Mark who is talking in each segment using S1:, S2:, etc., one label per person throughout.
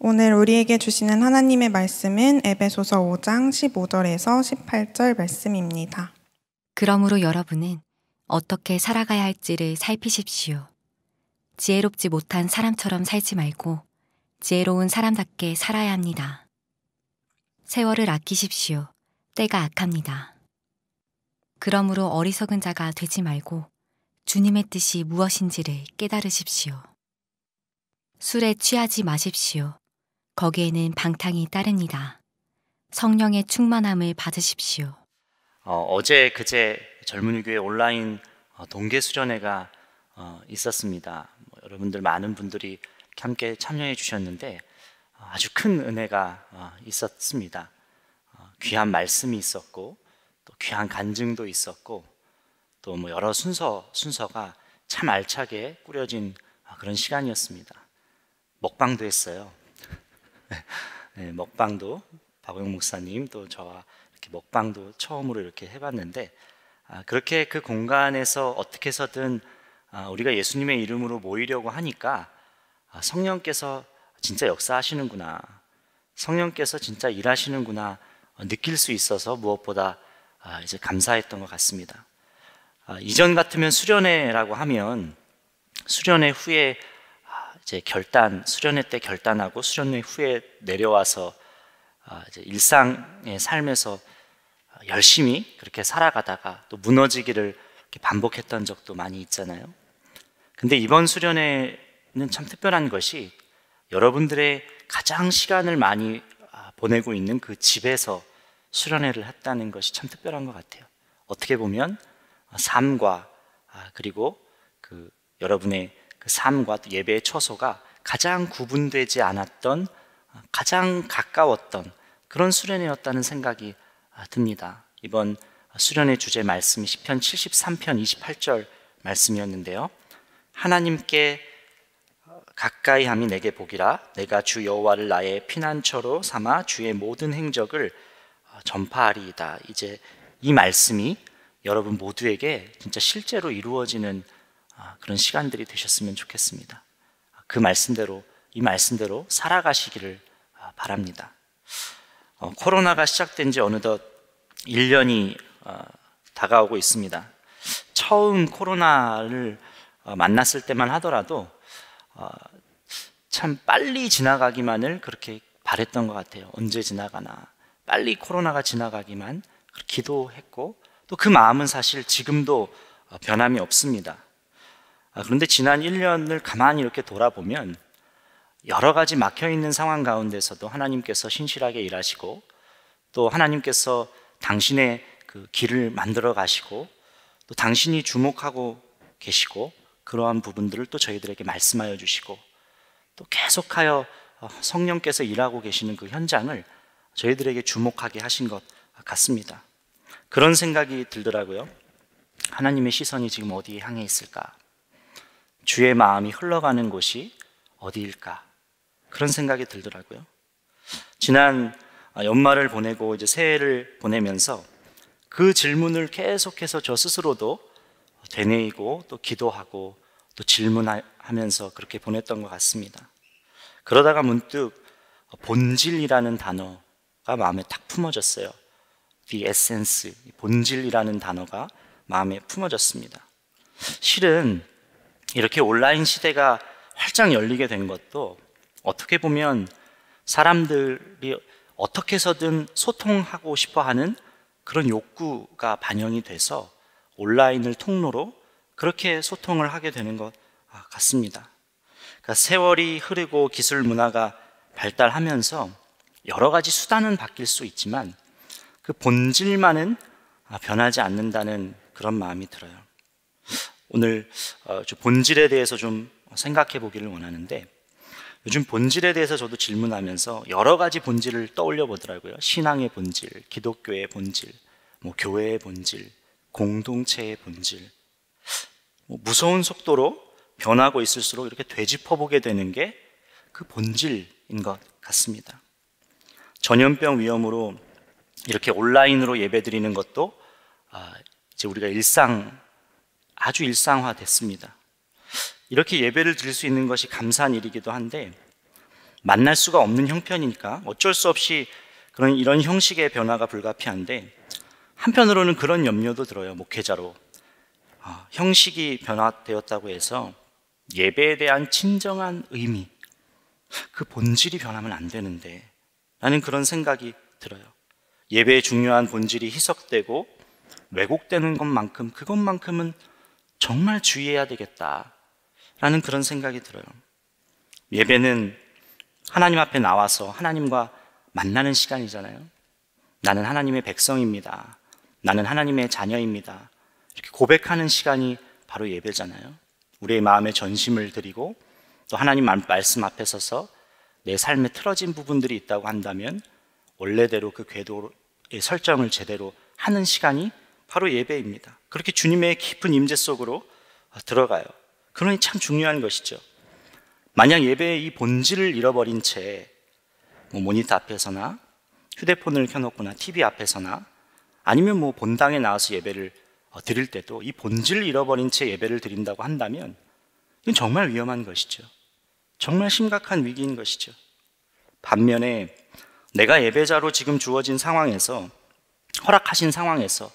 S1: 오늘 우리에게 주시는 하나님의 말씀은 에베소서 5장 15절에서 18절 말씀입니다.
S2: 그러므로 여러분은 어떻게 살아가야 할지를 살피십시오. 지혜롭지 못한 사람처럼 살지 말고 지혜로운 사람답게 살아야 합니다. 세월을 아끼십시오. 때가 악합니다. 그러므로 어리석은 자가 되지 말고 주님의 뜻이 무엇인지를 깨달으십시오. 술에 취하지 마십시오. 거기에는 방탕이 따릅니다. 성령의 충만함을 받으십시오.
S3: 어, 제 그제 젊은이 교회 온라인 어, 동계 수련회가 어, 있었습니다. 뭐, 여러분들 많은 분들이 함께 참여해 주셨는데 어, 아주 큰 은혜가 어, 있었습니다. 어, 귀한 말씀이 있었고 또 귀한 간증도 있었고 또 뭐 여러 순서 순서가 참 알차게 꾸려진 그런 시간이었습니다. 먹방도 했어요. 네, 먹방도 박호영 목사님 또 저와 이렇게 먹방도 처음으로 이렇게 해봤는데 아, 그렇게 그 공간에서 어떻게 해서든 아, 우리가 예수님의 이름으로 모이려고 하니까 아, 성령께서 진짜 역사하시는구나. 성령께서 진짜 일하시는구나. 어, 느낄 수 있어서 무엇보다 아, 이제 감사했던 것 같습니다. 아, 이전 같으면 수련회라고 하면 수련회 후에 이제 결단, 수련회 때 결단하고 수련회 후에 내려와서 이제 일상의 삶에서 열심히 그렇게 살아가다가 또 무너지기를 반복했던 적도 많이 있잖아요. 근데 이번 수련회는 참 특별한 것이 여러분들의 가장 시간을 많이 아, 보내고 있는 그 집에서 수련회를 했다는 것이 참 특별한 것 같아요. 어떻게 보면 삶과 아, 그리고 그 여러분의 그 삶과 예배의 처소가 가장 구분되지 않았던 아, 가장 가까웠던 그런 수련회였다는 생각이 듭니다. 이번 수련의 주제 말씀이 10편 73편 28절 말씀이었는데요. 하나님께 가까이 함이 내게 복이라 내가 주 여호와를 나의 피난처로 삼아 주의 모든 행적을 전파하리이다. 이제 이 말씀이 여러분 모두에게 진짜 실제로 이루어지는 아, 그런 시간들이 되셨으면 좋겠습니다. 그 말씀대로 이 말씀대로 살아가시기를 아, 바랍니다. 어, 코로나가 시작된 지 어느덧 1년이 어, 다가오고 있습니다. 처음 코로나를 어, 만났을 때만 하더라도 참 빨리 지나가기만을 그렇게 바랬던 것 같아요. 언제 지나가나. 빨리 코로나가 지나가기만 기도했고 또 그 마음은 사실 지금도 변함이 없습니다. 아, 그런데 지난 1년을 가만히 이렇게 돌아보면 여러 가지 막혀 있는 상황 가운데서도 하나님께서 신실하게 일하시고 또 하나님께서 당신의 그 길을 만들어 가시고 또 당신이 주목하고 계시고 그러한 부분들을 또 저희들에게 말씀하여 주시고 또 계속하여 어, 성령께서 일하고 계시는 그 현장을 저희들에게 주목하게 하신 것 같습니다. 그런 생각이 들더라고요. 하나님의 시선이 지금 어디에 향해 있을까? 주의 마음이 흘러가는 곳이 어디일까? 그런 생각이 들더라고요. 지난 연말을 보내고 이제 새해를 보내면서 그 질문을 계속해서 저 스스로도 되뇌이고 또 기도하고 또 질문하면서 그렇게 보냈던 것 같습니다. 그러다가 문득 본질이라는 단어가 마음에 탁 품어졌어요. The essence, 본질이라는 단어가 마음에 품어졌습니다. 실은 이렇게 온라인 시대가 활짝 열리게 된 것도 어떻게 보면 사람들이 어떻게 해서든 소통하고 싶어 하는 그런 욕구가 반영이 돼서 온라인을 통로로 그렇게 소통을 하게 되는 것 같습니다. 그러니까 세월이 흐르고 기술 문화가 발달하면서 여러 가지 수단은 바뀔 수 있지만 그 본질만은 변하지 않는다는 그런 마음이 들어요. 오늘 어, 본질에 대해서 좀 생각해 보기를 원하는데 요즘 본질에 대해서 저도 질문하면서 여러 가지 본질을 떠올려 보더라고요. 신앙의 본질, 기독교의 본질, 뭐 교회의 본질, 공동체의 본질. 뭐 무서운 속도로 변하고 있을수록 이렇게 되짚어 보게 되는 게 그 본질인 것 같습니다. 전염병 위험으로 이렇게 온라인으로 예배 드리는 것도 아, 이제 우리가 일상 아주 일상화 됐습니다. 이렇게 예배를 드릴 수 있는 것이 감사한 일이기도 한데 만날 수가 없는 형편이니까 어쩔 수 없이 그런 이런 형식의 변화가 불가피한데 한편으로는 그런 염려도 들어요. 목회자로 아, 형식이 변화되었다고 해서 예배에 대한 진정한 의미, 그 본질이 변하면 안 되는데 라는 그런 생각이 들어요. 예배의 중요한 본질이 희석되고 왜곡되는 것만큼 그것만큼은 정말 주의해야 되겠다라는 그런 생각이 들어요. 예배는 하나님 앞에 나와서 하나님과 만나는 시간이잖아요. 나는 하나님의 백성입니다. 나는 하나님의 자녀입니다. 이렇게 고백하는 시간이 바로 예배잖아요. 우리의 마음에 전심을 드리고 또 하나님 말씀 앞에 서서 내 삶에 틀어진 부분들이 있다고 한다면 원래대로 그 궤도의 설정을 제대로 하는 시간이 바로 예배입니다. 그렇게 주님의 깊은 임재 속으로 들어가요. 그러니 참 중요한 것이죠. 만약 예배의 이 본질을 잃어버린 채 뭐 모니터 앞에서나 휴대폰을 켜놓거나 TV 앞에서나 아니면 뭐 본당에 나와서 예배를 어, 드릴 때도 이 본질을 잃어버린 채 예배를 드린다고 한다면 이건 정말 위험한 것이죠. 정말 심각한 위기인 것이죠. 반면에 내가 예배자로 지금 주어진 상황에서 허락하신 상황에서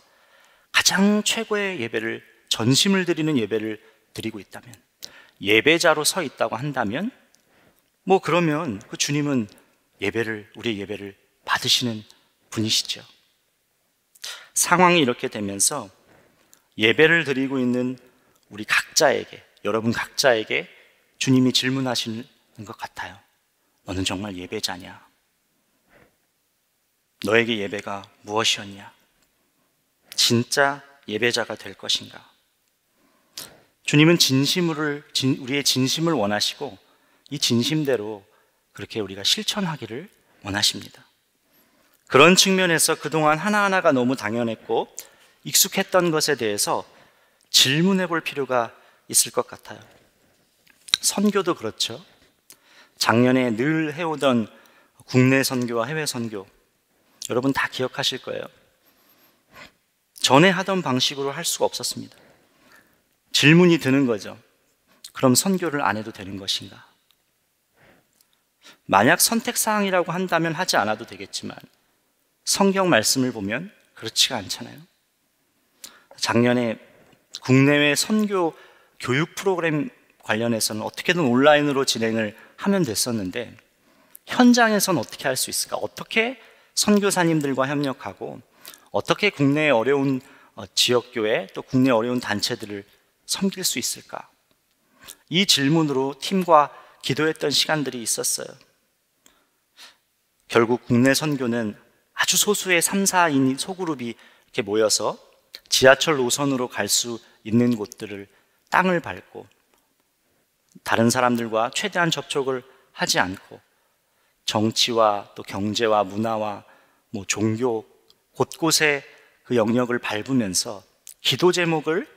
S3: 가장 최고의 예배를 전심을 드리는 예배를 드리고 있다면 예배자로 서 있다고 한다면 뭐 그러면 그 주님은 예배를 우리의 예배를 받으시는 분이시죠. 상황이 이렇게 되면서 예배를 드리고 있는 우리 각자에게, 여러분 각자에게 주님이 질문하시는 것 같아요. 너는 정말 예배자냐? 너에게 예배가 무엇이었냐? 진짜 예배자가 될 것인가? 주님은 진심을, 우리의 진심을 원하시고 이 진심대로 그렇게 우리가 실천하기를 원하십니다. 그런 측면에서 그동안 하나하나가 너무 당연했고 익숙했던 것에 대해서 질문해 볼 필요가 있을 것 같아요. 선교도 그렇죠. 작년에 늘 해오던 국내 선교와 해외 선교, 여러분 다 기억하실 거예요. 전에 하던 방식으로 할 수가 없었습니다. 질문이 드는 거죠. 그럼 선교를 안 해도 되는 것인가? 만약 선택사항이라고 한다면 하지 않아도 되겠지만, 성경 말씀을 보면 그렇지가 않잖아요. 작년에 국내외 선교 교육 프로그램 관련해서는 어떻게든 온라인으로 진행을 하면 됐었는데 현장에선 어떻게 할 수 있을까? 어떻게 선교사님들과 협력하고 어떻게 국내의 어려운 어, 지역교회 또 국내 어려운 단체들을 섬길 수 있을까? 이 질문으로 팀과 기도했던 시간들이 있었어요. 결국 국내 선교는 아주 소수의 3, 4인 소그룹이 이렇게 모여서 지하철 노선으로 갈 수 있는 곳들을 땅을 밟고 다른 사람들과 최대한 접촉을 하지 않고 정치와 또 경제와 문화와 뭐 종교 곳곳에 그 영역을 밟으면서 기도 제목을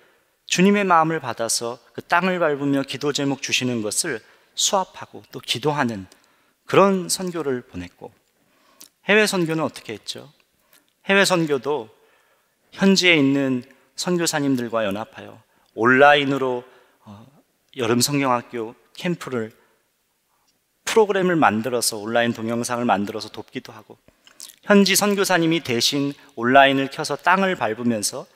S3: 주님의 마음을 받아서 그 땅을 밟으며 기도 제목 주시는 것을 수합하고 또 기도하는 그런 선교를 보냈고 해외 선교는 어떻게 했죠? 해외 선교도 현지에 있는 선교사님들과 연합하여 온라인으로 어, 여름 성경학교 캠프를 프로그램을 만들어서 온라인 동영상을 만들어서 돕기도 하고 현지 선교사님이 대신 온라인을 켜서 땅을 밟으면서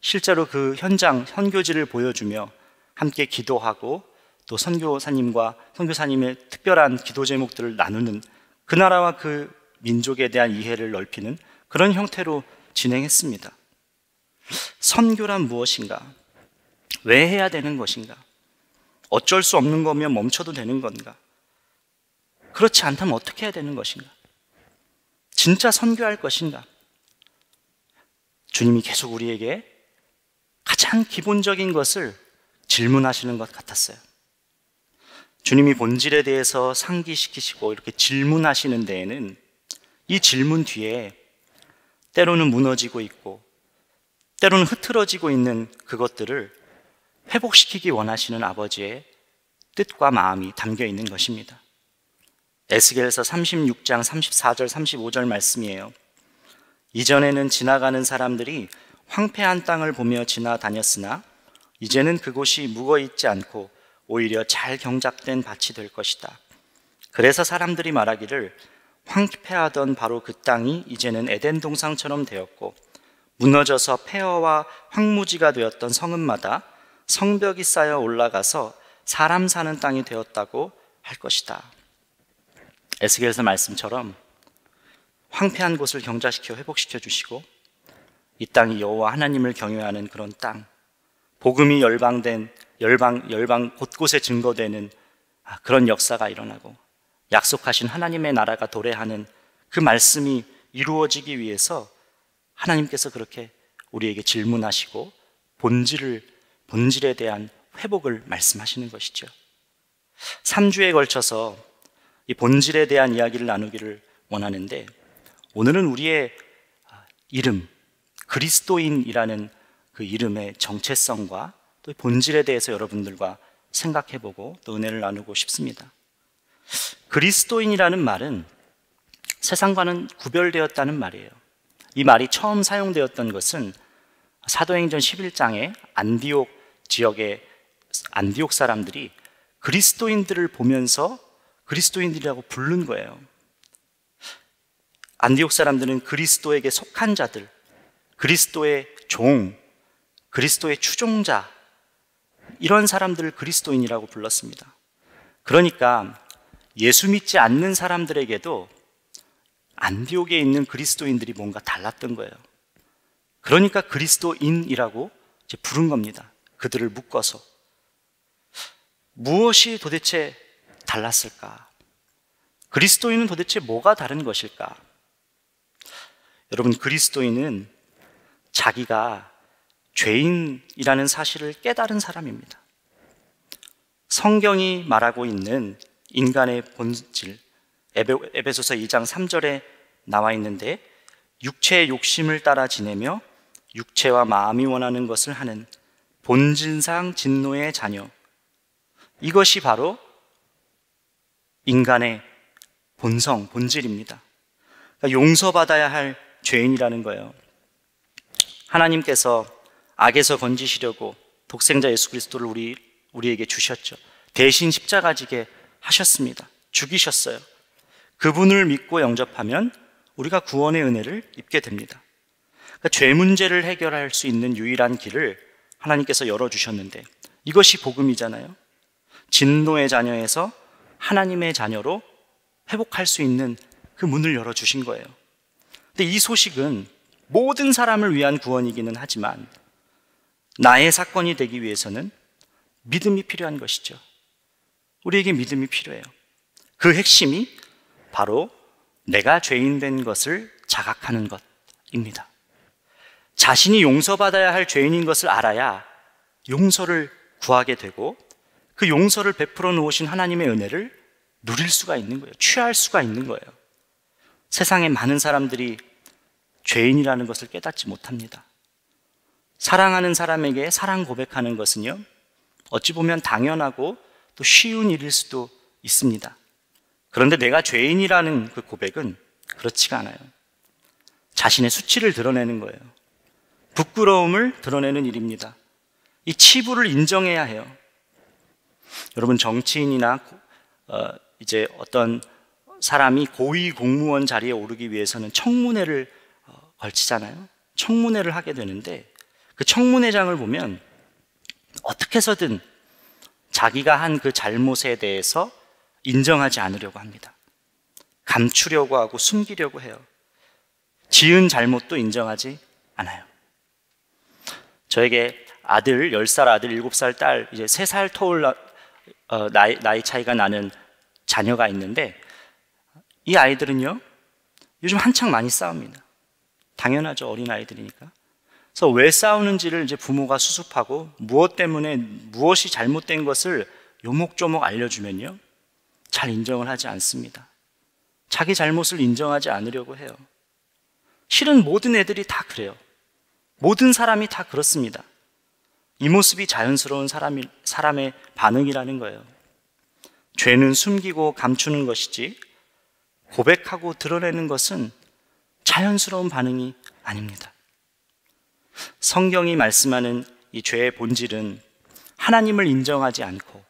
S3: 실제로 그 현장 선교지를 보여주며 함께 기도하고 또 선교사님과 선교사님의 특별한 기도 제목들을 나누는 그 나라와 그 민족에 대한 이해를 넓히는 그런 형태로 진행했습니다. 선교란 무엇인가? 왜 해야 되는 것인가? 어쩔 수 없는 거면 멈춰도 되는 건가? 그렇지 않다면 어떻게 해야 되는 것인가? 진짜 선교할 것인가? 주님이 계속 우리에게 가장 기본적인 것을 질문하시는 것 같았어요. 주님이 본질에 대해서 상기시키시고 이렇게 질문하시는 데에는 이 질문 뒤에 때로는 무너지고 있고 때로는 흐트러지고 있는 그것들을 회복시키기 원하시는 아버지의 뜻과 마음이 담겨 있는 것입니다. 에스겔서 36장 34절 35절 말씀이에요. 이전에는 지나가는 사람들이 황폐한 땅을 보며 지나다녔으나 이제는 그곳이 묵어 있지 않고 오히려 잘 경작된 밭이 될 것이다. 그래서 사람들이 말하기를 황폐하던 바로 그 땅이 이제는 에덴 동상처럼 되었고 무너져서 폐허와 황무지가 되었던 성읍마다 성벽이 쌓여 올라가서 사람 사는 땅이 되었다고 할 것이다. 에스겔서 말씀처럼 황폐한 곳을 경자시켜 회복시켜 주시고 이 땅이 여호와 하나님을 경외하는 그런 땅, 복음이 열방된 열방 열방 곳곳에 증거되는 아, 그런 역사가 일어나고 약속하신 하나님의 나라가 도래하는 그 말씀이 이루어지기 위해서 하나님께서 그렇게 우리에게 질문하시고 본질을 본질에 대한 회복을 말씀하시는 것이죠. 3주에 걸쳐서 이 본질에 대한 이야기를 나누기를 원하는데 오늘은 우리의 이름 그리스도인이라는 그 이름의 정체성과 또 본질에 대해서 여러분들과 생각해 보고 또 은혜를 나누고 싶습니다. 그리스도인이라는 말은 세상과는 구별되었다는 말이에요. 이 말이 처음 사용되었던 것은 사도행전 11장에 안디옥 지역의 안디옥 사람들이 그리스도인들을 보면서 그리스도인들이라고 부른 거예요. 안디옥 사람들은 그리스도에게 속한 자들, 그리스도의 종, 그리스도의 추종자, 이런 사람들을 그리스도인이라고 불렀습니다. 그러니까 예수 믿지 않는 사람들에게도 안디옥에 있는 그리스도인들이 뭔가 달랐던 거예요. 그러니까 그리스도인이라고 부른 겁니다. 그들을 묶어서. 무엇이 도대체 달랐을까? 그리스도인은 도대체 뭐가 다른 것일까? 여러분, 그리스도인은 자기가 죄인이라는 사실을 깨달은 사람입니다. 성경이 말하고 있는 인간의 본질, 에베, 소서 2장 3절에 나와 있는데, 육체의 욕심을 따라 지내며 육체와 마음이 원하는 것을 하는 본질상 진노의 자녀. 이것이 바로 인간의 본성, 본질입니다. 그러니까 용서받아야 할 죄인이라는 거예요. 하나님께서 악에서 건지시려고 독생자 예수 그리스도를 우리, 우리에게 주셨죠. 대신 십자가 지게 하셨습니다. 죽이셨어요. 그분을 믿고 영접하면 우리가 구원의 은혜를 입게 됩니다. 그러니까 죄 문제를 해결할 수 있는 유일한 길을 하나님께서 열어주셨는데 이것이 복음이잖아요. 진노의 자녀에서 하나님의 자녀로 회복할 수 있는 그 문을 열어주신 거예요. 근데 이 소식은 모든 사람을 위한 구원이기는 하지만 나의 사건이 되기 위해서는 믿음이 필요한 것이죠. 우리에게 믿음이 필요해요. 그 핵심이 바로 내가 죄인 된 것을 자각하는 것입니다. 자신이 용서받아야 할 죄인인 것을 알아야 용서를 구하게 되고 그 용서를 베풀어 놓으신 하나님의 은혜를 누릴 수가 있는 거예요. 취할 수가 있는 거예요. 세상에 많은 사람들이 죄인이라는 것을 깨닫지 못합니다. 사랑하는 사람에게 사랑 고백하는 것은요, 어찌 보면 당연하고 또 쉬운 일일 수도 있습니다. 그런데 내가 죄인이라는 그 고백은 그렇지가 않아요. 자신의 수치를 드러내는 거예요. 부끄러움을 드러내는 일입니다. 이 치부를 인정해야 해요. 여러분 정치인이나 어, 이제 어떤 사람이 고위 공무원 자리에 오르기 위해서는 청문회를 어, 걸치잖아요. 청문회를 하게 되는데 그 청문회장을 보면 어떻게 해서든 자기가 한 그 잘못에 대해서 인정하지 않으려고 합니다. 감추려고 하고 숨기려고 해요. 지은 잘못도 인정하지 않아요. 저에게 아들, 10살 아들, 7살 딸, 이제 3살 터울 어, 나이, 나이 차이가 나는 자녀가 있는데 이 아이들은요, 요즘 한창 많이 싸웁니다. 당연하죠. 어린 아이들이니까. 그래서 왜 싸우는지를 이제 부모가 수습하고 무엇 때문에 무엇이 잘못된 것을 요목조목 알려주면요. 잘 인정을 하지 않습니다. 자기 잘못을 인정하지 않으려고 해요. 실은 모든 애들이 다 그래요. 모든 사람이 다 그렇습니다. 이 모습이 자연스러운 사람이, 사람의 반응이라는 거예요. 죄는 숨기고 감추는 것이지 고백하고 드러내는 것은 자연스러운 반응이 아닙니다. 성경이 말씀하는 이 죄의 본질은 하나님을 인정하지 않고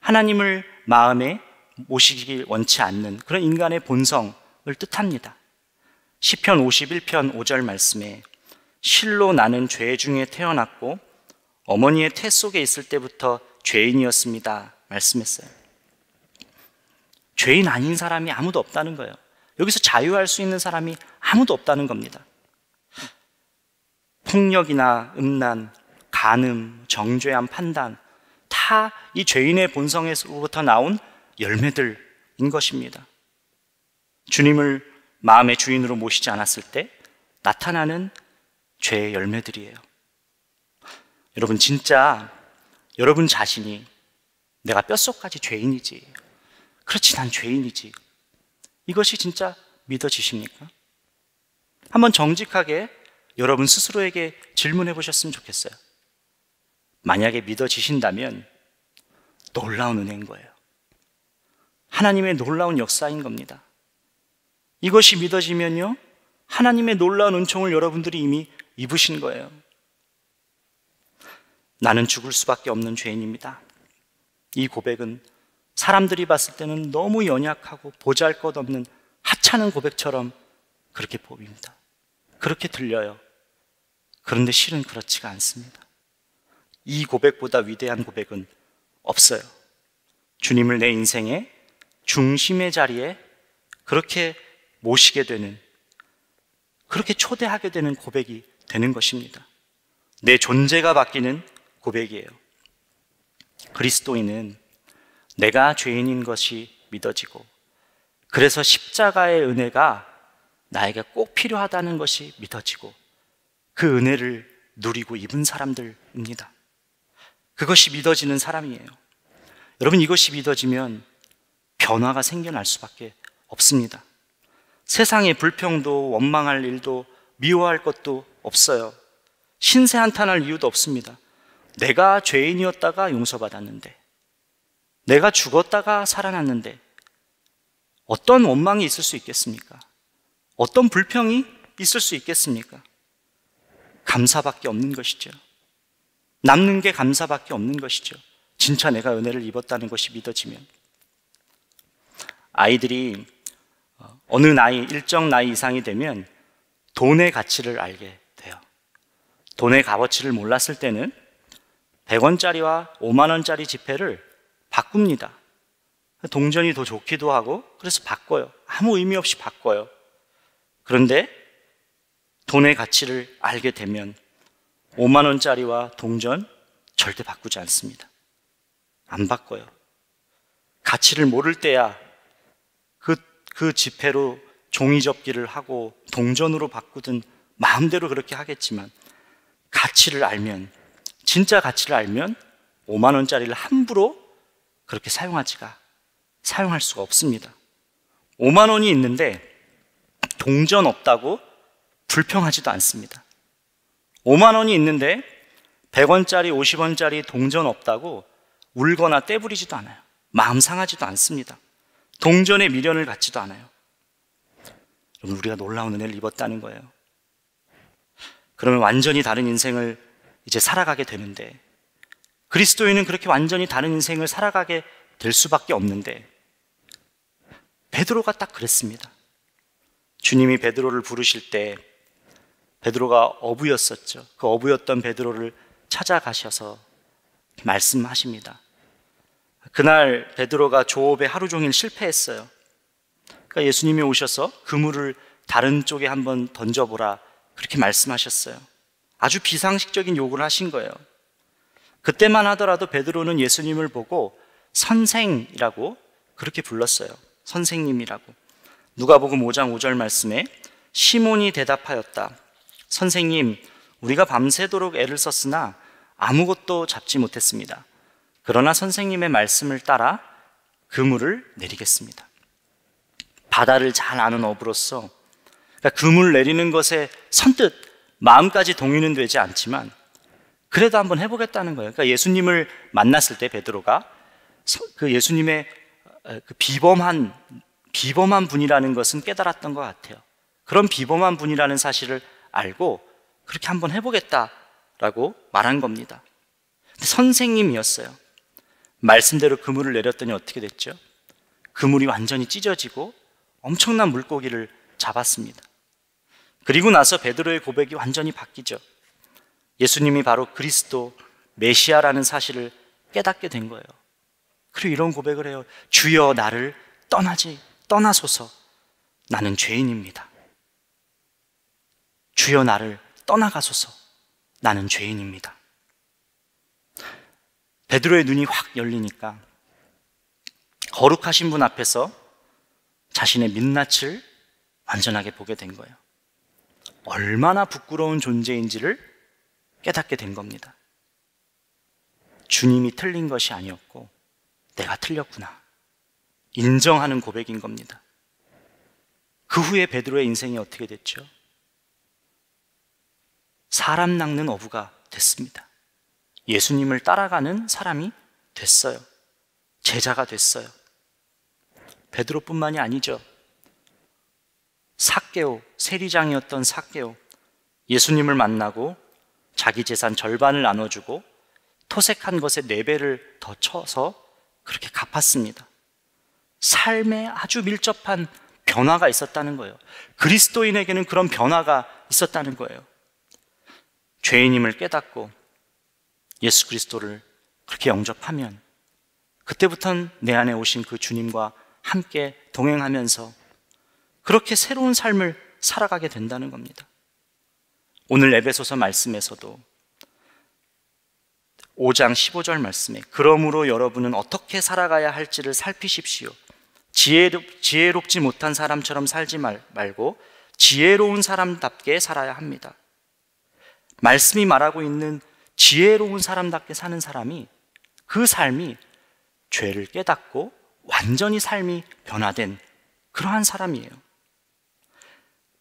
S3: 하나님을 마음에 모시기 원치 않는 그런 인간의 본성을 뜻합니다. 시편 51편 5절 말씀에 실로 나는 죄 중에 태어났고 어머니의 태 속에 있을 때부터 죄인이었습니다. 말씀했어요. 죄인 아닌 사람이 아무도 없다는 거예요. 여기서 자유할 수 있는 사람이 아무도 없다는 겁니다. 폭력이나 음란, 간음, 정죄한 판단, 다 이 죄인의 본성에서부터 나온 열매들인 것입니다. 주님을 마음의 주인으로 모시지 않았을 때 나타나는 죄의 열매들이에요. 여러분, 진짜 여러분 자신이 내가 뼛속까지 죄인이지. 그렇지, 난 죄인이지. 이것이 진짜 믿어지십니까? 한번 정직하게 여러분 스스로에게 질문해 보셨으면 좋겠어요. 만약에 믿어지신다면 놀라운 은혜인 거예요. 하나님의 놀라운 역사인 겁니다. 이것이 믿어지면요, 하나님의 놀라운 은총을 여러분들이 이미 입으신 거예요. 나는 죽을 수밖에 없는 죄인입니다. 이 고백은 사람들이 봤을 때는 너무 연약하고 보잘 것 없는 하찮은 고백처럼 그렇게 보입니다. 그렇게 들려요. 그런데 실은 그렇지가 않습니다. 이 고백보다 위대한 고백은 없어요. 주님을 내 인생의 중심의 자리에 그렇게 모시게 되는, 그렇게 초대하게 되는 고백이 되는 것입니다. 내 존재가 바뀌는 고백이에요. 그리스도인은 내가 죄인인 것이 믿어지고 그래서 십자가의 은혜가 나에게 꼭 필요하다는 것이 믿어지고 그 은혜를 누리고 입은 사람들입니다. 그것이 믿어지는 사람이에요. 여러분 이것이 믿어지면 변화가 생겨날 수밖에 없습니다. 세상에 불평도 원망할 일도 미워할 것도 없어요. 신세 한탄할 이유도 없습니다. 내가 죄인이었다가 용서받았는데 내가 죽었다가 살아났는데 어떤 원망이 있을 수 있겠습니까? 어떤 불평이 있을 수 있겠습니까? 감사밖에 없는 것이죠. 남는 게 감사밖에 없는 것이죠. 진짜 내가 은혜를 입었다는 것이 믿어지면. 아이들이 어, 어느 나이, 일정 나이 이상이 되면 돈의 가치를 알게 돼요. 돈의 값어치를 몰랐을 때는 100원짜리와 5만원짜리 지폐를 바꿉니다. 동전이 더 좋기도 하고 그래서 바꿔요. 아무 의미 없이 바꿔요. 그런데 돈의 가치를 알게 되면 5만 원짜리와 동전 절대 바꾸지 않습니다. 안 바꿔요. 가치를 모를 때야 그, 그 지폐로 종이 접기를 하고 동전으로 바꾸든 마음대로 그렇게 하겠지만 가치를 알면, 진짜 가치를 알면 5만 원짜리를 함부로 그렇게 사용하지가 사용할 수가 없습니다. 5만 원이 있는데 동전 없다고 불평하지도 않습니다. 5만 원이 있는데 100원짜리, 50원짜리 동전 없다고 울거나 떼부리지도 않아요. 마음 상하지도 않습니다. 동전에 미련을 갖지도 않아요. 여러분, 우리가 놀라운 은혜를 입었다는 거예요. 그러면 완전히 다른 인생을 이제 살아가게 되는데 그리스도인은 그렇게 완전히 다른 인생을 살아가게 될 수밖에 없는데 베드로가 딱 그랬습니다. 주님이 베드로를 부르실 때 베드로가 어부였었죠. 그 어부였던 베드로를 찾아가셔서 말씀하십니다. 그날 베드로가 조업에 하루 종일 실패했어요. 그러니까 예수님이 오셔서 그물을 다른 쪽에 한번 던져보라 그렇게 말씀하셨어요. 아주 비상식적인 요구를 하신 거예요. 그때만 하더라도 베드로는 예수님을 보고 선생이라고 그렇게 불렀어요. 선생님이라고. 누가복음 5장 5절 말씀에 시몬이 대답하였다. 선생님, 우리가 밤새도록 애를 썼으나 아무것도 잡지 못했습니다. 그러나 선생님의 말씀을 따라 그물을 내리겠습니다. 바다를 잘 아는 어부로서 그러니까 그물 내리는 것에 선뜻 마음까지 동의는 되지 않지만 그래도 한번 해보겠다는 거예요. 그러니까 예수님을 만났을 때 베드로가 그 예수님의 어, 그 비범한 비범한 분이라는 것은 깨달았던 것 같아요. 그런 비범한 분이라는 사실을 알고 그렇게 한번 해보겠다라고 말한 겁니다. 선생님이었어요. 말씀대로 그물을 내렸더니 어떻게 됐죠? 그물이 완전히 찢어지고 엄청난 물고기를 잡았습니다. 그리고 나서 베드로의 고백이 완전히 바뀌죠. 예수님이 바로 그리스도 메시아라는 사실을 깨닫게 된 거예요. 그리고 이런 고백을 해요. 주여 나를 떠나지 떠나소서. 나는 죄인입니다. 주여 나를 떠나가소서. 나는 죄인입니다. 베드로의 눈이 확 열리니까 거룩하신 분 앞에서 자신의 민낯을 완전하게 보게 된 거예요. 얼마나 부끄러운 존재인지를 깨닫게 된 겁니다. 주님이 틀린 것이 아니었고 내가 틀렸구나. 인정하는 고백인 겁니다. 그 후에 베드로의 인생이 어떻게 됐죠? 사람 낚는 어부가 됐습니다. 예수님을 따라가는 사람이 됐어요. 제자가 됐어요. 베드로뿐만이 아니죠. 사개오 세리장이었던 사개오 예수님을 만나고 자기 재산 절반을 나눠주고 토색한 것에 네 배를 더 쳐서 그렇게 갚았습니다. 삶에 아주 밀접한 변화가 있었다는 거예요. 그리스도인에게는 그런 변화가 있었다는 거예요. 죄인임을 깨닫고 예수 그리스도를 그렇게 영접하면 그때부터는 내 안에 오신 그 주님과 함께 동행하면서 그렇게 새로운 삶을 살아가게 된다는 겁니다. 오늘 에베소서 말씀에서도 5장 15절 말씀에 그러므로 여러분은 어떻게 살아가야 할지를 살피십시오. 지혜롭, 지혜롭지 못한 사람처럼 살지 말, 말고 지혜로운 사람답게 살아야 합니다. 말씀이 말하고 있는 지혜로운 사람답게 사는 사람이 그 삶이 죄를 깨닫고 완전히 삶이 변화된 그러한 사람이에요.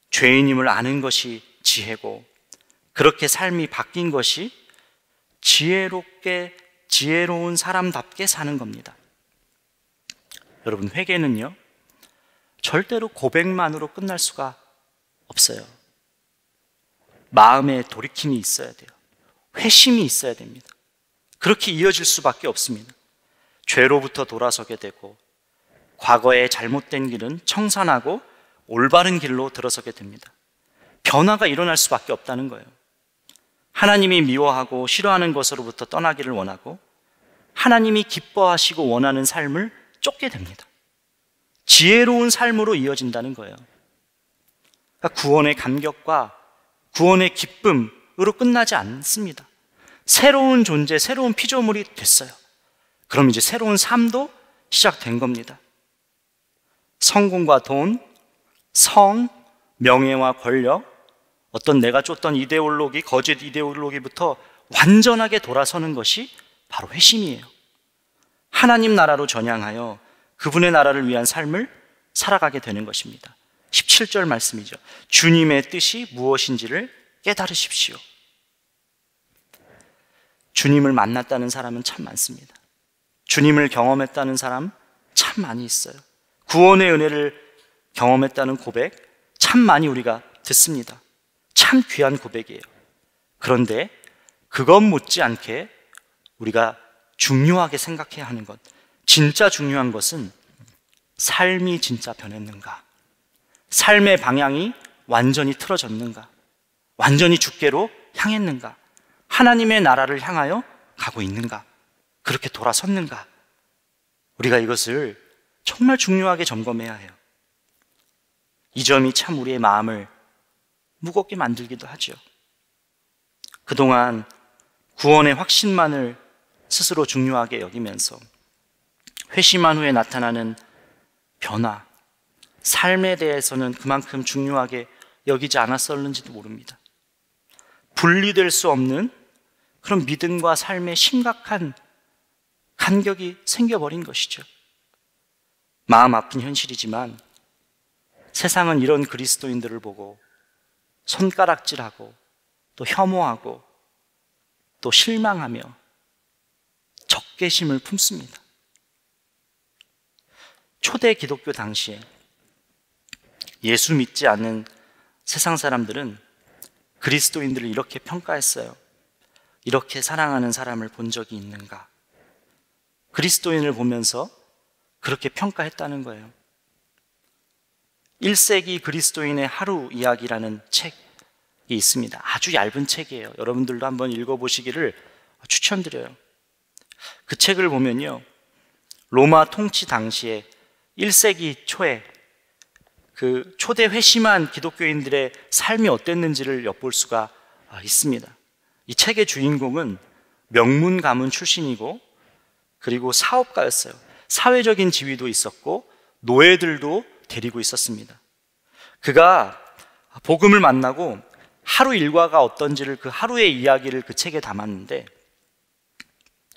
S3: 죄인임을 아는 것이 지혜고 그렇게 삶이 바뀐 것이 지혜롭게 지혜로운 사람답게 사는 겁니다. 여러분 회개는요. 절대로 고백만으로 끝날 수가 없어요. 마음에 돌이킴이 있어야 돼요. 회심이 있어야 됩니다. 그렇게 이어질 수밖에 없습니다. 죄로부터 돌아서게 되고 과거의 잘못된 길은 청산하고 올바른 길로 들어서게 됩니다. 변화가 일어날 수밖에 없다는 거예요. 하나님이 미워하고 싫어하는 것으로부터 떠나기를 원하고 하나님이 기뻐하시고 원하는 삶을 쫓게 됩니다. 지혜로운 삶으로 이어진다는 거예요. 그러니까 구원의 감격과 구원의 기쁨으로 끝나지 않습니다. 새로운 존재, 새로운 피조물이 됐어요. 그럼 이제 새로운 삶도 시작된 겁니다. 성공과 돈, 성, 명예와 권력, 어떤 내가 쫓던 이데올로기, 거짓 이데올로기부터 완전하게 돌아서는 것이 바로 회심이에요. 하나님 나라로 전향하여 그분의 나라를 위한 삶을 살아가게 되는 것입니다. 17절 말씀이죠. 주님의 뜻이 무엇인지를 깨달으십시오. 주님을 만났다는 사람은 참 많습니다. 주님을 경험했다는 사람 참 많이 있어요. 구원의 은혜를 경험했다는 고백 참 많이 우리가 듣습니다. 참 귀한 고백이에요. 그런데 그것 못지않게 우리가 중요하게 생각해야 하는 것, 진짜 중요한 것은 삶이 진짜 변했는가? 삶의 방향이 완전히 틀어졌는가? 완전히 주께로 향했는가? 하나님의 나라를 향하여 가고 있는가? 그렇게 돌아섰는가? 우리가 이것을 정말 중요하게 점검해야 해요. 이 점이 참 우리의 마음을 무겁게 만들기도 하죠. 그동안 구원의 확신만을 스스로 중요하게 여기면서 회심한 후에 나타나는 변화, 삶에 대해서는 그만큼 중요하게 여기지 않았었는지도 모릅니다. 분리될 수 없는 그런 믿음과 삶의 심각한 간격이 생겨버린 것이죠. 마음 아픈 현실이지만 세상은 이런 그리스도인들을 보고 손가락질하고 또 혐오하고 또 실망하며 적개심을 품습니다. 초대 기독교 당시에 예수 믿지 않는 세상 사람들은 그리스도인들을 이렇게 평가했어요. 이렇게 사랑하는 사람을 본 적이 있는가? 그리스도인을 보면서 그렇게 평가했다는 거예요. 1세기 그리스도인의 하루 이야기라는 책이 있습니다. 아주 얇은 책이에요. 여러분들도 한번 읽어보시기를 추천드려요. 그 책을 보면요. 로마 통치 당시에 1세기 초에 그 초대 회심한 기독교인들의 삶이 어땠는지를 엿볼 수가 있습니다. 이 책의 주인공은 명문 가문 출신이고 그리고 사업가였어요. 사회적인 지위도 있었고 노예들도 데리고 있었습니다. 그가 복음을 만나고 하루 일과가 어떤지를 그 하루의 이야기를 그 책에 담았는데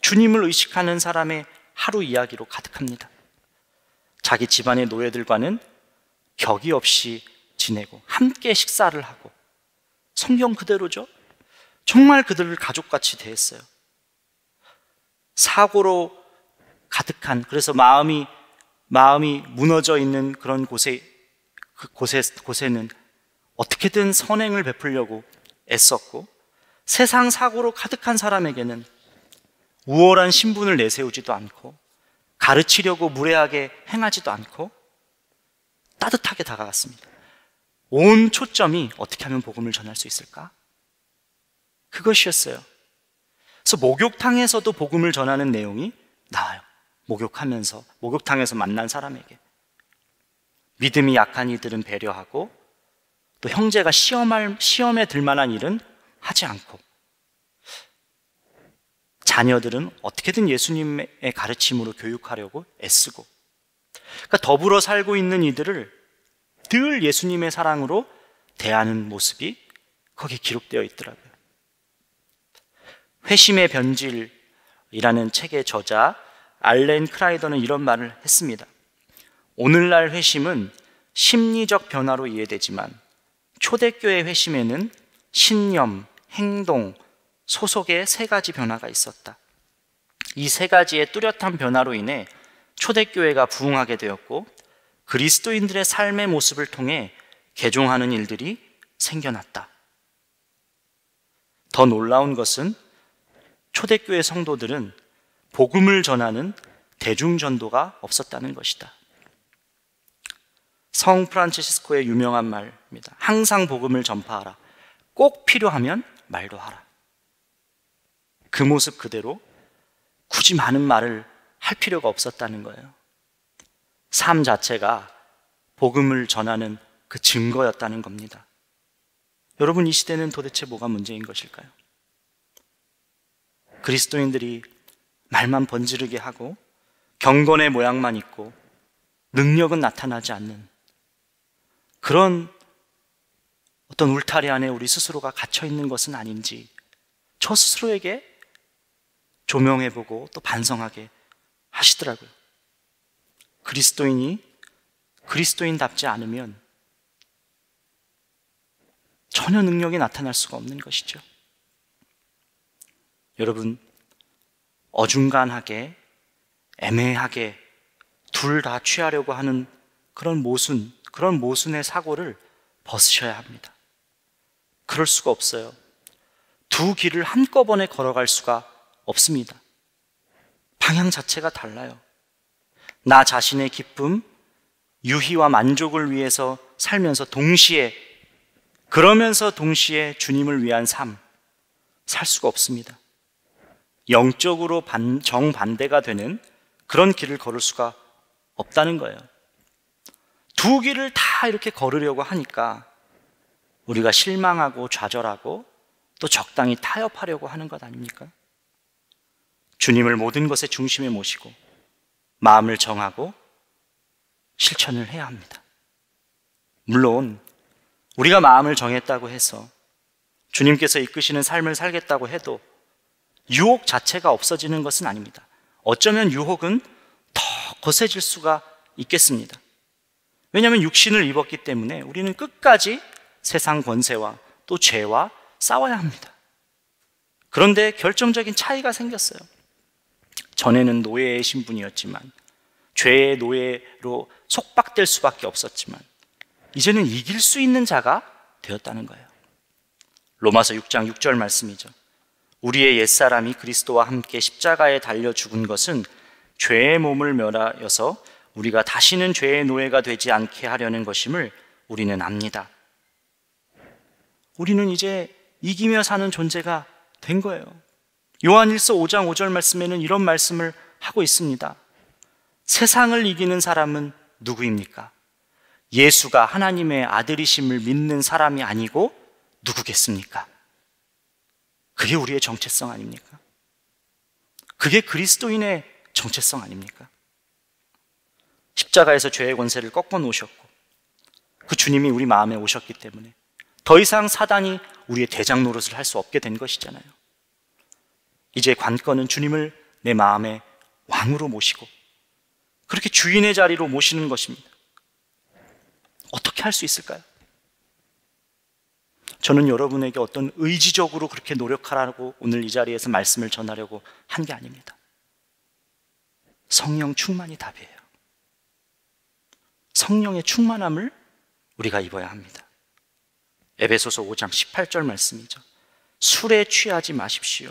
S3: 주님을 의식하는 사람의 하루 이야기로 가득합니다. 자기 집안의 노예들과는 격이 없이 지내고 함께 식사를 하고 성경 그대로죠. 정말 그들을 가족같이 대했어요. 사고로 가득한 그래서 마음이 마음이 무너져 있는 그런 곳에 그 곳에 곳에는 어떻게든 선행을 베풀려고 애썼고 세상 사고로 가득한 사람에게는 우월한 신분을 내세우지도 않고 가르치려고 무례하게 행하지도 않고 따뜻하게 다가갔습니다. 온 초점이 어떻게 하면 복음을 전할 수 있을까? 그것이었어요. 그래서 목욕탕에서도 복음을 전하는 내용이 나와요. 목욕하면서, 목욕탕에서 만난 사람에게. 믿음이 약한 이들은 배려하고, 또 형제가 시험할, 시험에 들 만한 일은 하지 않고, 자녀들은 어떻게든 예수님의 가르침으로 교육하려고 애쓰고, 그러니까 더불어 살고 있는 이들을 늘 예수님의 사랑으로 대하는 모습이 거기에 기록되어 있더라고요. 회심의 변질이라는 책의 저자 알렌 크라이더는 이런 말을 했습니다. 오늘날 회심은 심리적 변화로 이해되지만 초대교회 회심에는 신념, 행동, 소속의 세 가지 변화가 있었다. 이 세 가지의 뚜렷한 변화로 인해 초대교회가 부흥하게 되었고 그리스도인들의 삶의 모습을 통해 개종하는 일들이 생겨났다. 더 놀라운 것은 초대교회 성도들은 복음을 전하는 대중전도가 없었다는 것이다. 성 프란치스코의 유명한 말입니다. 항상 복음을 전파하라. 꼭 필요하면 말도 하라. 그 모습 그대로 굳이 많은 말을 할 필요가 없었다는 거예요. 삶 자체가 복음을 전하는 그 증거였다는 겁니다. 여러분, 이 시대는 도대체 뭐가 문제인 것일까요? 그리스도인들이 말만 번지르게 하고 경건의 모양만 있고 능력은 나타나지 않는 그런 어떤 울타리 안에 우리 스스로가 갇혀 있는 것은 아닌지 저 스스로에게 조명해 보고 또 반성하게 하시더라고요. 그리스도인이 그리스도인답지 않으면 전혀 능력이 나타날 수가 없는 것이죠. 여러분, 어중간하게, 애매하게 둘 다 취하려고 하는 그런 모순, 그런 모순의 사고를 벗으셔야 합니다. 그럴 수가 없어요. 두 길을 한꺼번에 걸어갈 수가 없습니다. 방향 자체가 달라요. 나 자신의 기쁨, 유희와 만족을 위해서 살면서 동시에, 그러면서 동시에 주님을 위한 삶, 살 수가 없습니다. 영적으로 반, 정반대가 되는 그런 길을 걸을 수가 없다는 거예요. 두 길을 다 이렇게 걸으려고 하니까 우리가 실망하고 좌절하고 또 적당히 타협하려고 하는 것 아닙니까? 주님을 모든 것의 중심에 모시고 마음을 정하고 실천을 해야 합니다. 물론 우리가 마음을 정했다고 해서 주님께서 이끄시는 삶을 살겠다고 해도 유혹 자체가 없어지는 것은 아닙니다. 어쩌면 유혹은 더 거세질 수가 있겠습니다. 왜냐하면 육신을 입었기 때문에 우리는 끝까지 세상 권세와 또 죄와 싸워야 합니다. 그런데 결정적인 차이가 생겼어요. 전에는 노예의 신분이었지만 죄의 노예로 속박될 수밖에 없었지만 이제는 이길 수 있는 자가 되었다는 거예요. 로마서 6장 6절 말씀이죠. 우리의 옛사람이 그리스도와 함께 십자가에 달려 죽은 것은 죄의 몸을 멸하여서 우리가 다시는 죄의 노예가 되지 않게 하려는 것임을 우리는 압니다. 우리는 이제 이기며 사는 존재가 된 거예요. 요한일서 5장 5절 말씀에는 이런 말씀을 하고 있습니다. 세상을 이기는 사람은 누구입니까? 예수가 하나님의 아들이심을 믿는 사람이 아니고 누구겠습니까? 그게 우리의 정체성 아닙니까? 그게 그리스도인의 정체성 아닙니까? 십자가에서 죄의 권세를 꺾어 놓으셨고 그 주님이 우리 마음에 오셨기 때문에 더 이상 사단이 우리의 대장 노릇을 할 수 없게 된 것이잖아요. 이제 관건은 주님을 내 마음에 왕으로 모시고 그렇게 주인의 자리로 모시는 것입니다. 어떻게 할 수 있을까요? 저는 여러분에게 어떤 의지적으로 그렇게 노력하라고 오늘 이 자리에서 말씀을 전하려고 한 게 아닙니다. 성령 충만이 답이에요. 성령의 충만함을 우리가 입어야 합니다. 에베소서 5장 18절 말씀이죠. 술에 취하지 마십시오.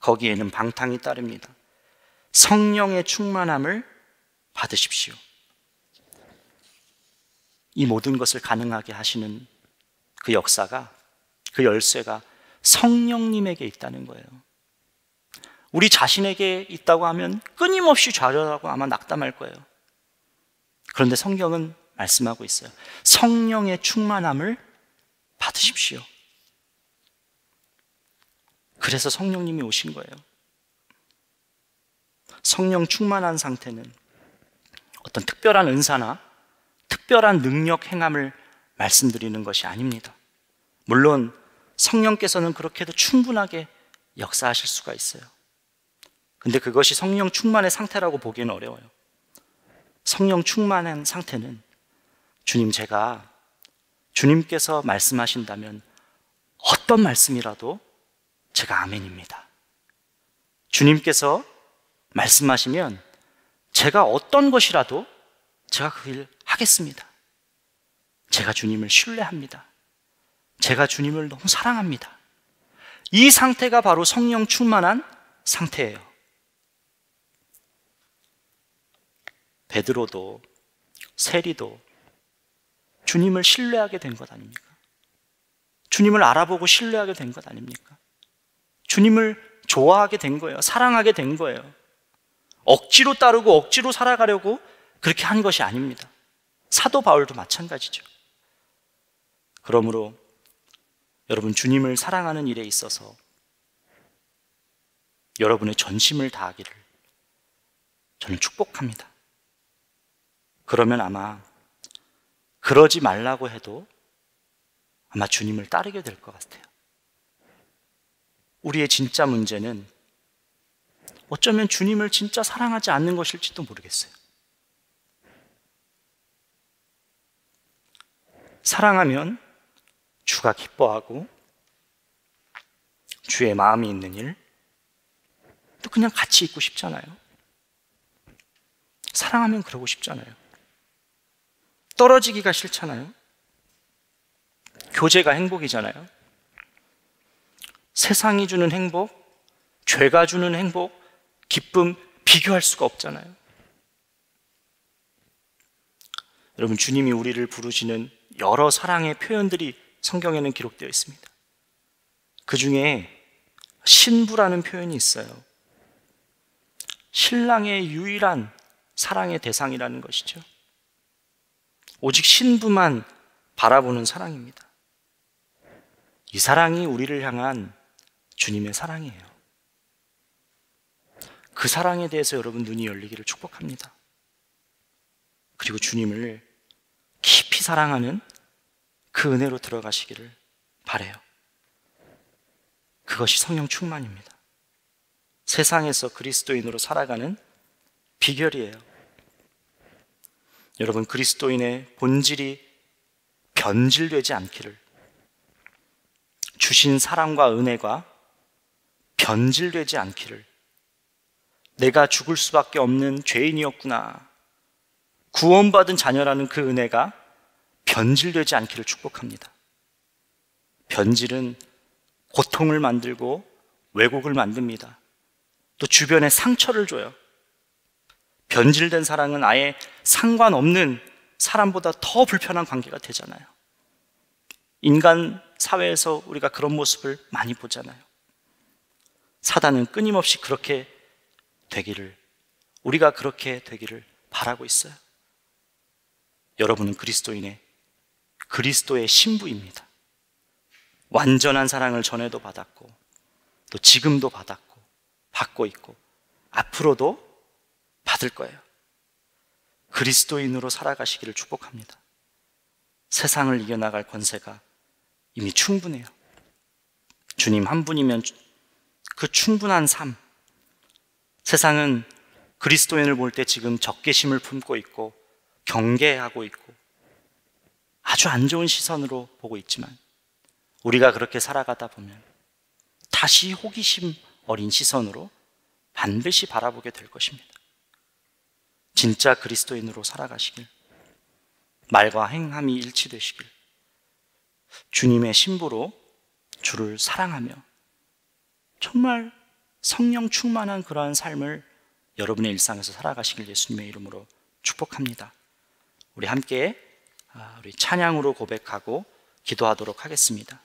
S3: 거기에는 방탕이 따릅니다. 성령의 충만함을 받으십시오. 이 모든 것을 가능하게 하시는 그 역사가, 그 열쇠가 성령님에게 있다는 거예요. 우리 자신에게 있다고 하면 끊임없이 좌절하고 아마 낙담할 거예요. 그런데 성경은 말씀하고 있어요. 성령의 충만함을 받으십시오. 그래서 성령님이 오신 거예요. 성령 충만한 상태는 어떤 특별한 은사나 특별한 능력 행함을 말씀드리는 것이 아닙니다. 물론 성령께서는 그렇게도 충분하게 역사하실 수가 있어요. 근데 그것이 성령 충만의 상태라고 보기는 어려워요. 성령 충만한 상태는 주님 제가 주님께서 말씀하신다면 어떤 말씀이라도 제가 아멘입니다. 주님께서 말씀하시면 제가 어떤 것이라도 제가 그 일 하겠습니다. 제가 주님을 신뢰합니다. 제가 주님을 너무 사랑합니다. 이 상태가 바로 성령 충만한 상태예요. 베드로도 세리도 주님을 신뢰하게 된 것 아닙니까? 주님을 알아보고 신뢰하게 된 것 아닙니까? 주님을 좋아하게 된 거예요. 사랑하게 된 거예요. 억지로 따르고 억지로 살아가려고 그렇게 한 것이 아닙니다. 사도 바울도 마찬가지죠. 그러므로 여러분 주님을 사랑하는 일에 있어서 여러분의 전심을 다하기를 저는 축복합니다. 그러면 아마 그러지 말라고 해도 아마 주님을 따르게 될 것 같아요. 우리의 진짜 문제는 어쩌면 주님을 진짜 사랑하지 않는 것일지도 모르겠어요. 사랑하면 주가 기뻐하고 주의 마음이 있는 일, 또 그냥 같이 있고 싶잖아요. 사랑하면 그러고 싶잖아요. 떨어지기가 싫잖아요. 교제가 행복이잖아요. 세상이 주는 행복, 죄가 주는 행복, 기쁨 비교할 수가 없잖아요. 여러분, 주님이 우리를 부르시는 여러 사랑의 표현들이 성경에는 기록되어 있습니다. 그 중에 신부라는 표현이 있어요. 신랑의 유일한 사랑의 대상이라는 것이죠. 오직 신부만 바라보는 사랑입니다. 이 사랑이 우리를 향한 주님의 사랑이에요. 그 사랑에 대해서 여러분 눈이 열리기를 축복합니다. 그리고 주님을 깊이 사랑하는 그 은혜로 들어가시기를 바래요. 그것이 성령 충만입니다. 세상에서 그리스도인으로 살아가는 비결이에요. 여러분 그리스도인의 본질이 변질되지 않기를 주신 사랑과 은혜가 변질되지 않기를 내가 죽을 수밖에 없는 죄인이었구나. 구원받은 자녀라는 그 은혜가 변질되지 않기를 축복합니다. 변질은 고통을 만들고 왜곡을 만듭니다. 또 주변에 상처를 줘요. 변질된 사랑은 아예 상관없는 사람보다 더 불편한 관계가 되잖아요. 인간 사회에서 우리가 그런 모습을 많이 보잖아요. 사단은 끊임없이 그렇게 되기를, 우리가 그렇게 되기를 바라고 있어요. 여러분은 그리스도인의 그리스도의 신부입니다. 완전한 사랑을 전에도 받았고, 또 지금도 받았고, 받고 있고, 앞으로도 받을 거예요. 그리스도인으로 살아가시기를 축복합니다. 세상을 이겨나갈 권세가 이미 충분해요. 주님 한 분이면 그 충분한 삶. 세상은 그리스도인을 볼 때 지금 적개심을 품고 있고 경계하고 있고 아주 안 좋은 시선으로 보고 있지만 우리가 그렇게 살아가다 보면 다시 호기심 어린 시선으로 반드시 바라보게 될 것입니다. 진짜 그리스도인으로 살아가시길, 말과 행함이 일치되시길, 주님의 신부로 주를 사랑하며 정말 성령 충만한 그러한 삶을 여러분의 일상에서 살아가시길 예수님의 이름으로 축복합니다. 우리 함께 아, 우리 찬양으로 고백하고 기도하도록 하겠습니다.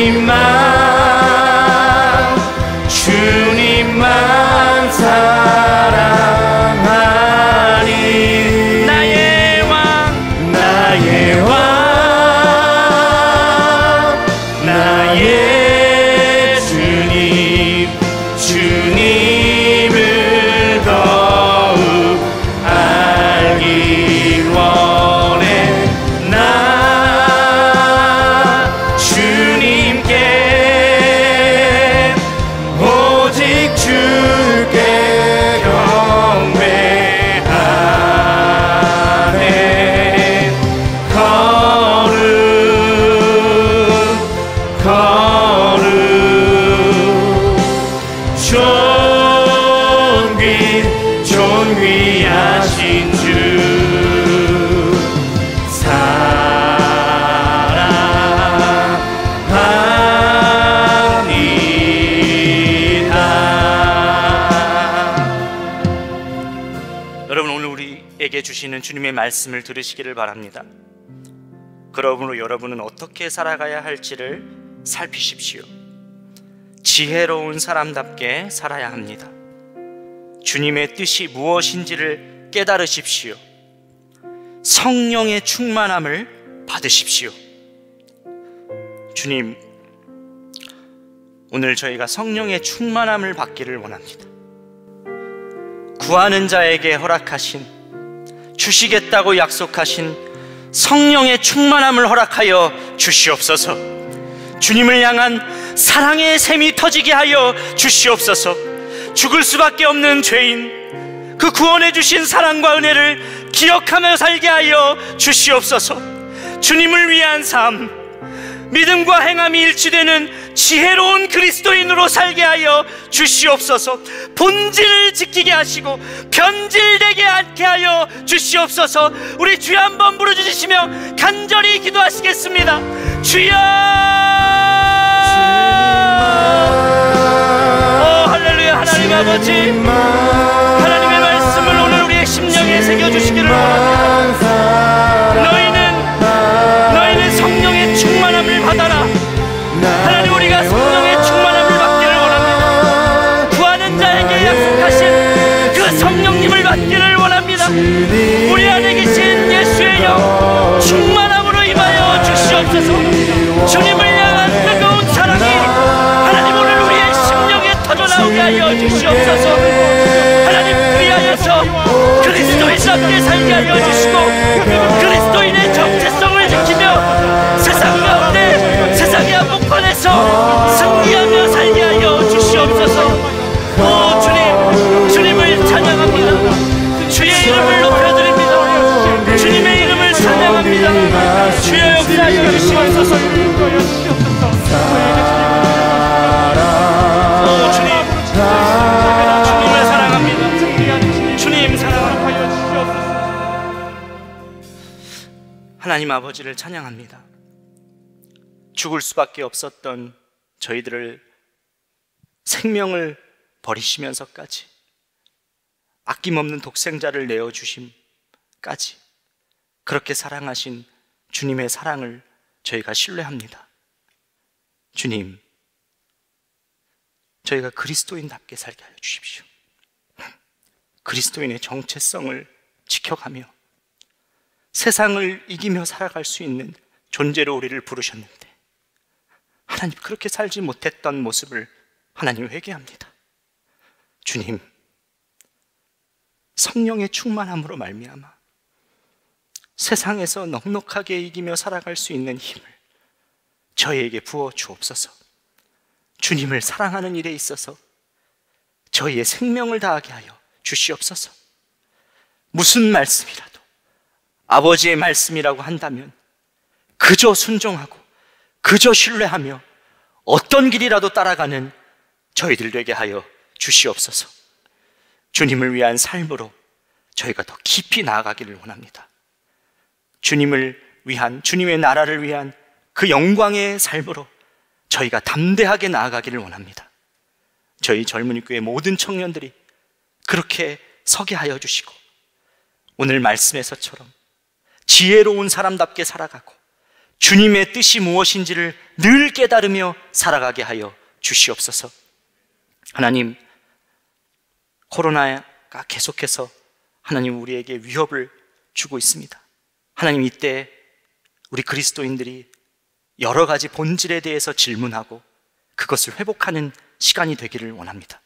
S4: 주님
S3: 주시는 주님의 말씀을 들으시기를 바랍니다. 그러므로 여러분은 어떻게 살아가야 할지를 살피십시오. 지혜로운 사람답게 살아야 합니다. 주님의 뜻이 무엇인지를 깨달으십시오. 성령의 충만함을 받으십시오. 주님, 오늘 저희가 성령의 충만함을 받기를 원합니다. 구하는 자에게 허락하신 주시겠다고 약속하신 성령의 충만함을 허락하여 주시옵소서. 주님을 향한 사랑의 샘이 터지게 하여 주시옵소서. 죽을 수밖에 없는 죄인 그 구원해 주신 사랑과 은혜를 기억하며 살게 하여 주시옵소서. 주님을 위한 삶 믿음과 행함이 일치되는 지혜로운 그리스도인으로 살게 하여 주시옵소서. 본질을 지키게 하시고 변질되게 않게 하여 주시옵소서. 우리 주여 한번 부르짖으시며 간절히 기도하시겠습니다. 주여! 오 할렐루야 하나님 아버지 하나님의 말씀을 오늘 우리의 심령에 새겨주시기를 원합니다. 주시옵소서. 주님을 향한 뜨거운 사랑이 하나님 오늘 우리의 심령에 터져 나오게 하여 주시옵소서. 하나님 그리하여서 그리스도인답게 살게 하여 그리 아버지를 찬양합니다. 죽을 수밖에 없었던 저희들을 생명을 버리시면서까지 아낌없는 독생자를 내어 주심까지 그렇게 사랑하신 주님의 사랑을 저희가 신뢰합니다. 주님, 저희가 그리스도인답게 살게 하여 주십시오. 그리스도인의 정체성을 지켜가며 세상을 이기며 살아갈 수 있는 존재로 우리를 부르셨는데 하나님 그렇게 살지 못했던 모습을 하나님 회개합니다. 주님, 성령의 충만함으로 말미암아 세상에서 넉넉하게 이기며 살아갈 수 있는 힘을 저희에게 부어 주옵소서. 주님을 사랑하는 일에 있어서 저희의 생명을 다하게 하여 주시옵소서. 무슨 말씀이라도 아버지의 말씀이라고 한다면 그저 순종하고 그저 신뢰하며 어떤 길이라도 따라가는 저희들 되게 하여 주시옵소서. 주님을 위한 삶으로 저희가 더 깊이 나아가기를 원합니다. 주님을 위한 주님의 나라를 위한 그 영광의 삶으로 저희가 담대하게 나아가기를 원합니다. 저희 젊은이 교회 모든 청년들이 그렇게 서게 하여 주시고 오늘 말씀에서처럼 지혜로운 사람답게 살아가고 주님의 뜻이 무엇인지를 늘 깨달으며 살아가게 하여 주시옵소서. 하나님, 코로나가 계속해서 하나님 우리에게 위협을 주고 있습니다. 하나님 이때 우리 그리스도인들이 여러 가지 본질에 대해서 질문하고 그것을 회복하는 시간이 되기를 원합니다.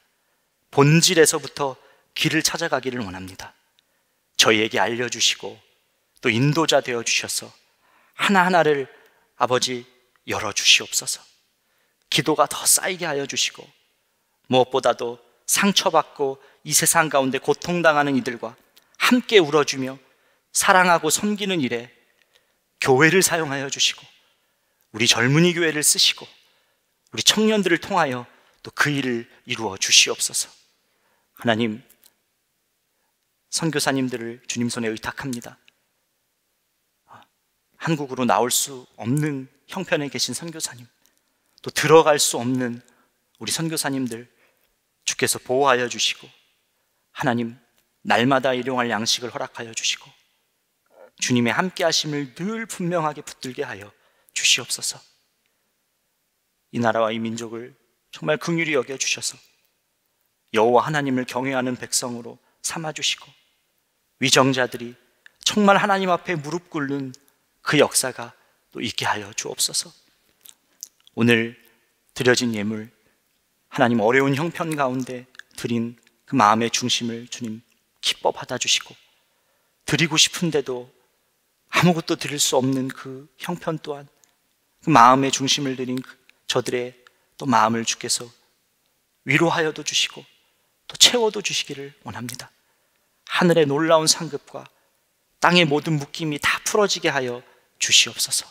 S3: 본질에서부터 길을 찾아가기를 원합니다. 저희에게 알려주시고 또 인도자 되어 주셔서 하나하나를 아버지 열어 주시옵소서. 기도가 더 쌓이게 하여 주시고 무엇보다도 상처받고 이 세상 가운데 고통당하는 이들과 함께 울어주며 사랑하고 섬기는 일에 교회를 사용하여 주시고 우리 젊은이 교회를 쓰시고 우리 청년들을 통하여 또 그 일을 이루어 주시옵소서. 하나님, 선교사님들을 주님 손에 의탁합니다. 한국으로 나올 수 없는 형편에 계신 선교사님, 또 들어갈 수 없는 우리 선교사님들 주께서 보호하여 주시고 하나님 날마다 일용할 양식을 허락하여 주시고 주님의 함께 하심을 늘 분명하게 붙들게 하여 주시옵소서. 이 나라와 이 민족을 정말 긍휼히 여겨 주셔서 여호와 하나님을 경외하는 백성으로 삼아 주시고 위정자들이 정말 하나님 앞에 무릎 꿇는 그 역사가 또 있게 하여 주옵소서. 오늘 드려진 예물 하나님 어려운 형편 가운데 드린 그 마음의 중심을 주님 기뻐 받아주시고 드리고 싶은데도 아무것도 드릴 수 없는 그 형편 또한 그 마음의 중심을 드린 그 저들의 또 마음을 주께서 위로하여도 주시고 또 채워도 주시기를 원합니다. 하늘의 놀라운 상급과 땅의 모든 묶임이 다 풀어지게 하여 주시옵소서.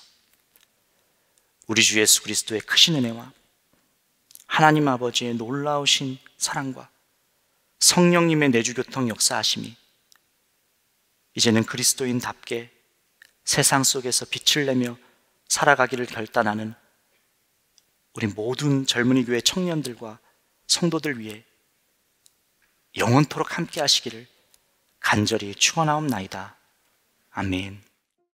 S3: 우리 주 예수 그리스도의 크신 은혜와 하나님 아버지의 놀라우신 사랑과 성령님의 내주교통 역사하심이 이제는 그리스도인답게 세상 속에서 빛을 내며 살아가기를 결단하는 우리 모든 젊은이 교회 청년들과 성도들 위해 영원토록 함께 하시기를 간절히 축원하옵나이다. 아멘.